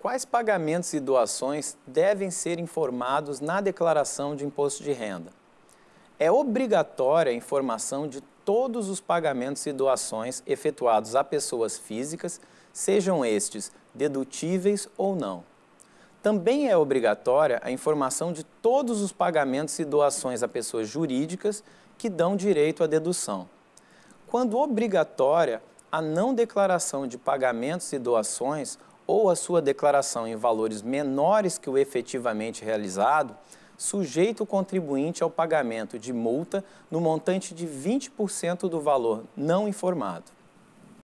Quais pagamentos e doações devem ser informados na declaração de imposto de renda? É obrigatória a informação de todos os pagamentos e doações efetuados a pessoas físicas, sejam estes dedutíveis ou não. Também é obrigatória a informação de todos os pagamentos e doações a pessoas jurídicas que dão direito à dedução. Quando obrigatória, a não declaração de pagamentos e doações ou a sua declaração em valores menores que o efetivamente realizado, sujeita o contribuinte ao pagamento de multa no montante de 20% do valor não informado.